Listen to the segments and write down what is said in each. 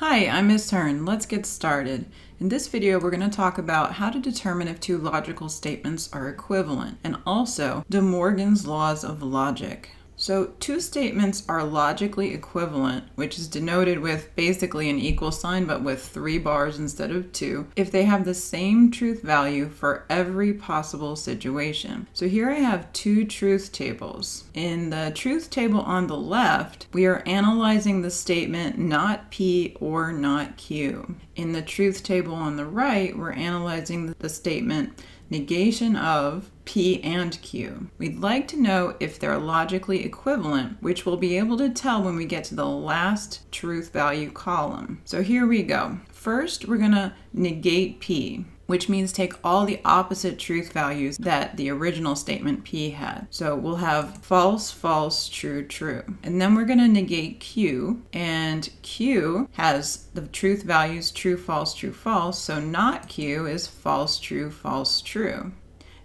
Hi, I'm Ms. Hearn. Let's get started. In this video, we're going to talk about how to determine if two logical statements are equivalent, and also De Morgan's laws of logic. So two statements are logically equivalent, which is denoted with basically an equal sign but with three bars instead of two, if they have the same truth value for every possible situation. So here I have two truth tables. In the truth table on the left, we are analyzing the statement not P or not Q. In the truth table on the right, we're analyzing the statement negation of P and Q. We'd like to know if they're logically equivalent, which we'll be able to tell when we get to the last truth value column. So here we go. First, we're going to negate P which means take all the opposite truth values that the original statement P had. So we'll have false, false, true, true. And then we're going to negate Q, and Q has the truth values true, false, true, false. So not Q is false, true, false, true.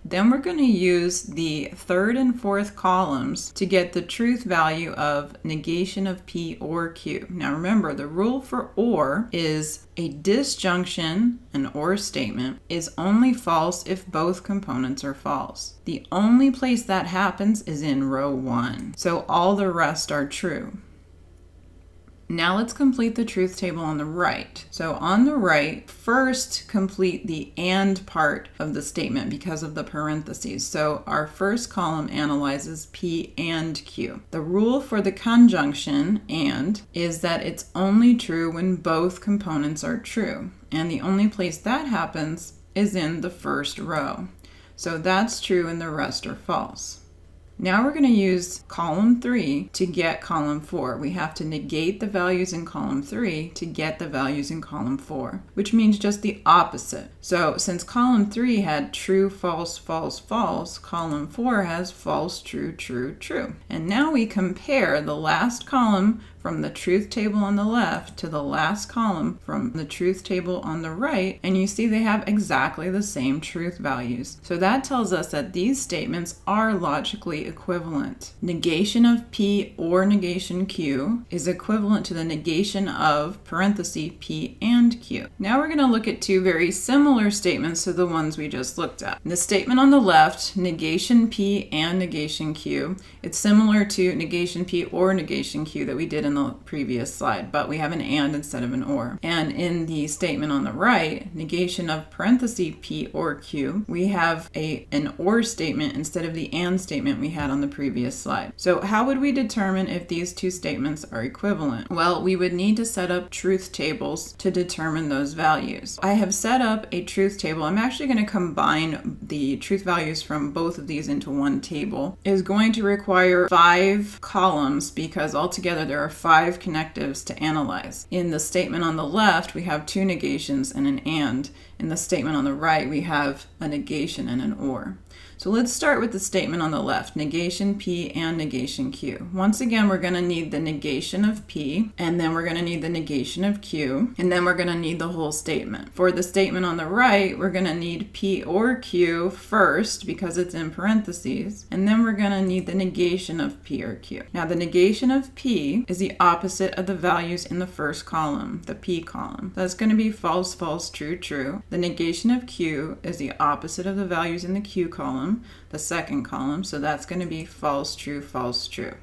Then we're going to use the third and fourth columns to get the truth value of negation of P or Q. Now remember, the rule for OR is a disjunction, an OR statement, is only false if both components are false. The only place that happens is in row 1, so all the rest are true. Now let's complete the truth table on the right. So on the right, first complete the AND part of the statement because of the parentheses. So our first column analyzes P and Q. The rule for the conjunction AND is that it's only true when both components are true. And the only place that happens is in the first row. So that's true and the rest are false. Now we're going to use column 3 to get column 4. We have to negate the values in column 3 to get the values in column 4, which means just the opposite. So since column 3 had true, false, false, false, column 4 has false, true, true, true. And now we compare the last column from the truth table on the left to the last column from the truth table on the right, and you see they have exactly the same truth values. So that tells us that these statements are logically equivalent. Negation of P or negation Q is equivalent to the negation of parenthesis P and Q. Now we're going to look at two very similar statements to the ones we just looked at. The statement on the left, negation P and negation Q, it's similar to negation P or negation Q that we did in in the previous slide, but we have an and instead of an or. And in the statement on the right, negation of parenthesis P or Q, we have a an or statement instead of the and statement we had on the previous slide. So how would we determine if these two statements are equivalent? Well, we would need to set up truth tables to determine those values. I have set up a truth table. I'm actually going to combine the truth values from both of these into one table. It is going to require five columns because altogether there are five connectives to analyze. In the statement on the left, we have two negations and an and. In the statement on the right, we have a negation and an or. So let's start with the statement on the left, negation P and negation Q. Once again, we're going to need the negation of P, and then we're going to need the negation of Q, and then we're going to need the whole statement. For the statement on the right, we're going to need P or Q first because it's in parentheses, and then we're going to need the negation of P or Q. Now, the negation of P is the opposite of the values in the first column, the P column. That's going to be false, false, true, true. The negation of Q is the opposite of the values in the Q column, the second column, so that's going to be false, true, false, true.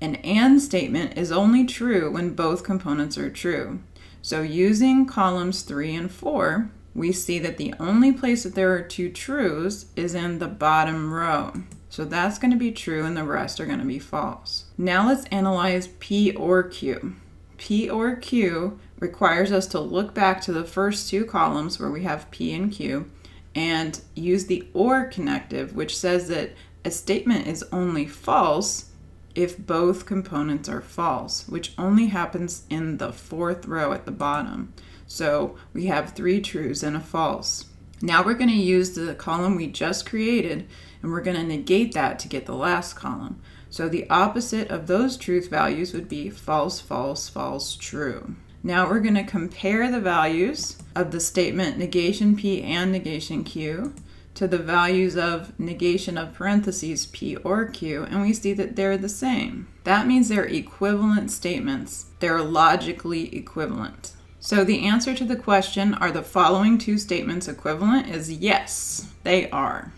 An AND statement is only true when both components are true. So using columns 3 and 4, we see that the only place that there are two truths is in the bottom row. So that's going to be true and the rest are going to be false. Now let's analyze P or Q. P or Q requires us to look back to the first two columns where we have P and Q and use the or connective, which says that a statement is only false if both components are false, which only happens in the fourth row at the bottom. So we have three trues and a false. Now we're going to use the column we just created and we're going to negate that to get the last column. So the opposite of those truth values would be false, false, false, true. Now we're going to compare the values of the statement negation P and negation Q to the values of negation of parentheses P or Q, and we see that they're the same. That means they're equivalent statements. They're logically equivalent. So the answer to the question, are the following two statements equivalent, is yes, they are.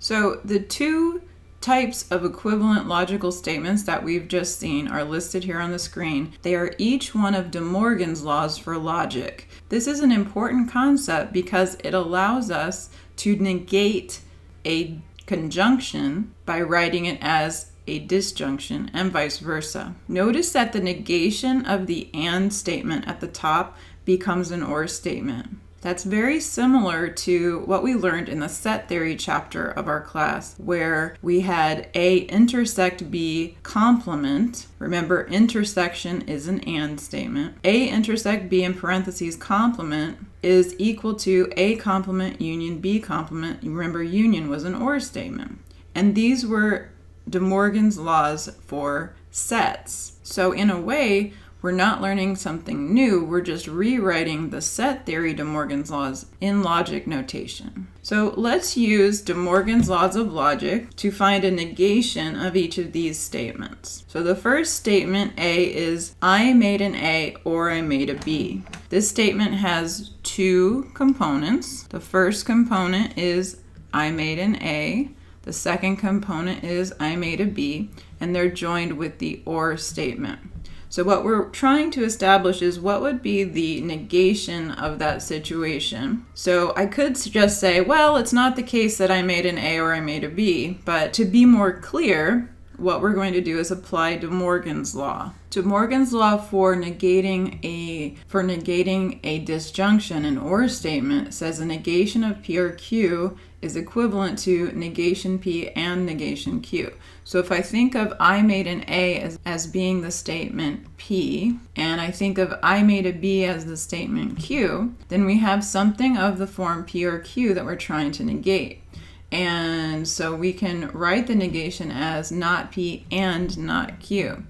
So the two types of equivalent logical statements that we've just seen are listed here on the screen. They are each one of De Morgan's laws for logic. This is an important concept because it allows us to negate a conjunction by writing it as a disjunction and vice versa. Notice that the negation of the and statement at the top becomes an or statement. That's very similar to what we learned in the set theory chapter of our class, where we had A intersect B complement. Remember, intersection is an and statement. A intersect B in parentheses complement is equal to A complement union B complement. Remember, union was an or statement. And these were De Morgan's laws for sets. So, in a way, we're not learning something new, we're just rewriting the set theory De Morgan's laws in logic notation. So let's use De Morgan's laws of logic to find a negation of each of these statements. So the first statement, A, is I made an A or I made a B. This statement has two components. The first component is I made an A. The second component is I made a B, and they're joined with the OR statement. So what we're trying to establish is what would be the negation of that situation. So I could just say, well, it's not the case that I made an A or I made a B, but to be more clear, what we're going to do is apply De Morgan's law. De Morgan's law for negating a for negating a disjunction an or statement says a negation of P or Q is equivalent to negation P and negation Q. So if I think of I made an A as, as being the statement P, and I think of I made a B as the statement Q, then we have something of the form P or Q that we're trying to negate. And so we can write the negation as not P and not Q,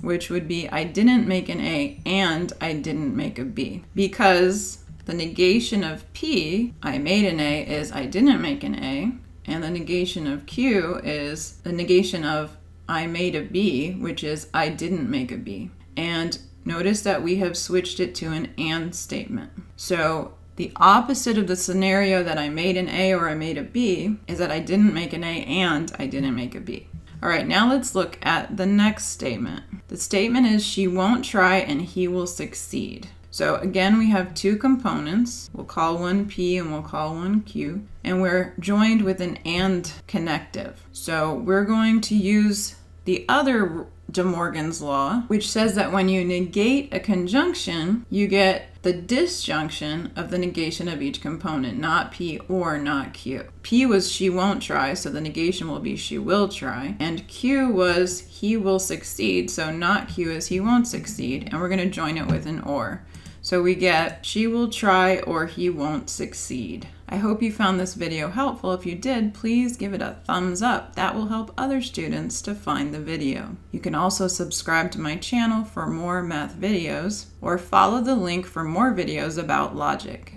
which would be I didn't make an A and I didn't make a B. Because the negation of P, I made an A, is I didn't make an A. And the negation of Q is the negation of I made a B, which is I didn't make a B. And notice that we have switched it to an and statement. So the opposite of the scenario that I made an A or I made a B is that I didn't make an A and I didn't make a B. All right, now let's look at the next statement. The statement is she won't try and he will succeed. So again, we have two components. We'll call one P and we'll call one Q. And we're joined with an AND connective. So we're going to use the other De Morgan's law, which says that when you negate a conjunction, you get the disjunction of the negation of each component, not P or not Q. P was she won't try, so the negation will be she will try. And Q was he will succeed, so not Q is he won't succeed. And we're going to join it with an or. So we get she will try or he won't succeed. I hope you found this video helpful. If you did, please give it a thumbs up. That will help other students to find the video. You can also subscribe to my channel for more math videos or follow the link for more videos about logic.